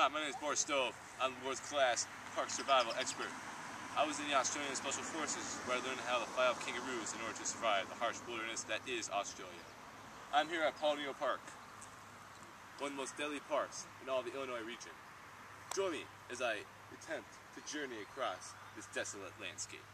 Hi, my name is Boar Stove. I'm the world's class park survival expert. I was in the Australian Special Forces where I learned how to fight off kangaroos in order to survive the harsh wilderness that is Australia. I'm here at Paulino Park, one of the most deadly parks in all the Illinois region. Join me as I attempt to journey across this desolate landscape.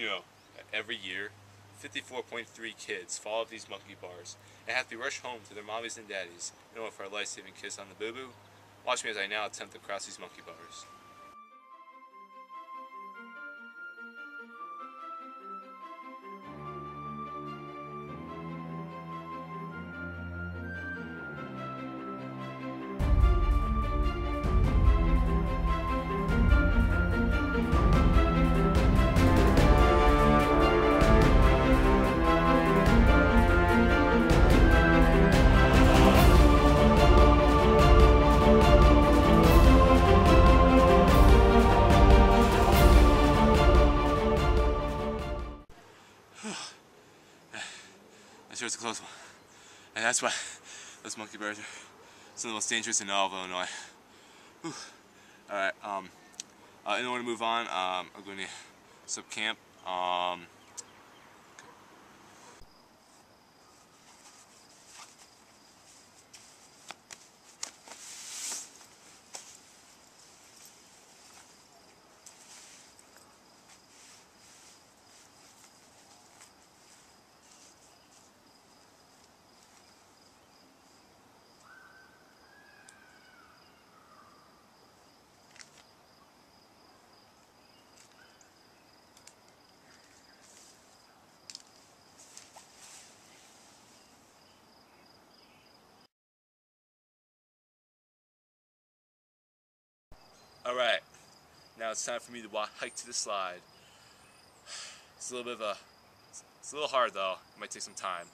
You know every year, 54.3 kids fall off these monkey bars and have to be rushed home to their mommies and daddies in order for a life-saving kiss on the boo-boo? Watch me as I now attempt to cross these monkey bars. It's a close one. And that's why those monkey bars are some of the most dangerous in all of Illinois. Alright, um, uh, in order to move on, um, I'm going to sub camp. Um, Alright, now it's time for me to walk, hike to the slide. It's a little bit of a, it's a little hard though. It might take some time.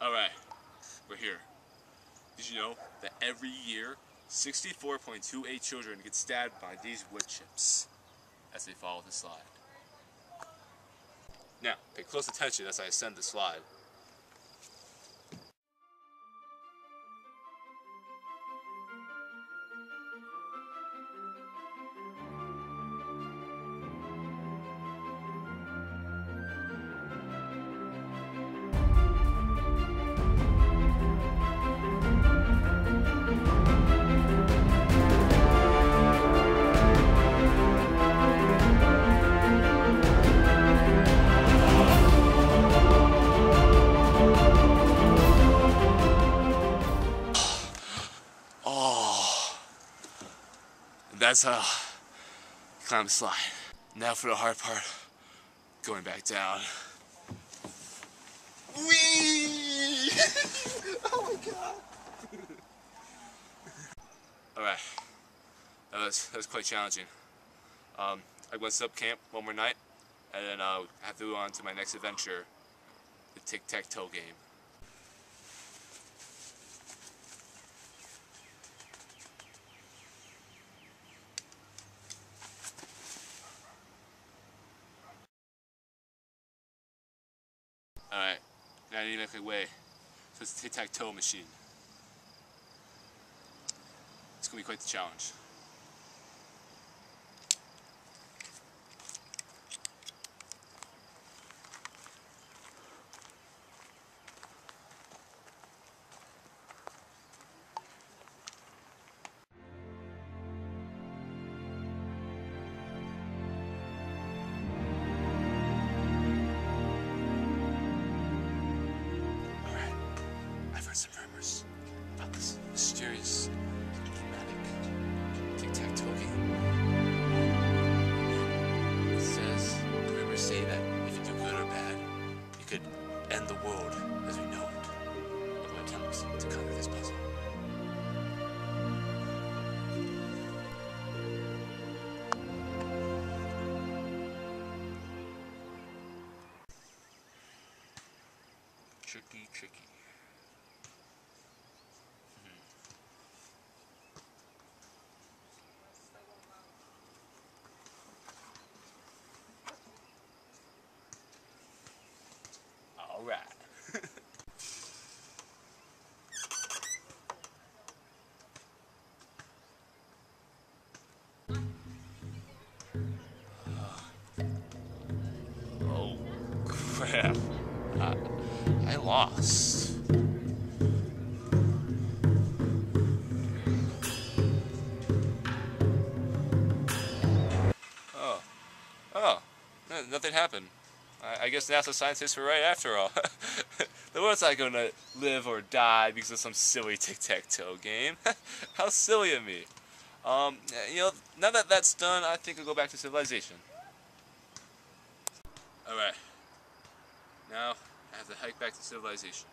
Alright, we're here. Did you know that every year, 64.28 children get stabbed by these wood chips as they fall follow the slide? Now, pay close attention as I ascend the slide. That's how climb the slide. Now for the hard part, going back down. Whee! oh my god! All right, that was that was quite challenging. Um, I went sub camp one more night, and then uh, I have to go on to my next adventure, the tic tac toe game. Alright, now I need to make my way to this tic-tac-toe machine. It's gonna be quite the challenge. world as we know it. It my attempt to cover this puzzle. Tricky, tricky. Hmm. All right. Crap. I, I lost. Oh. Oh. No- Nothing happened. I, I guess NASA scientists were right after all. the world's not to live or die because of some silly tic-tac-toe game. How silly of me. Um, you know, now that that's done, I think I'll go back to civilization. Alright. Now, I have to hike back to civilization.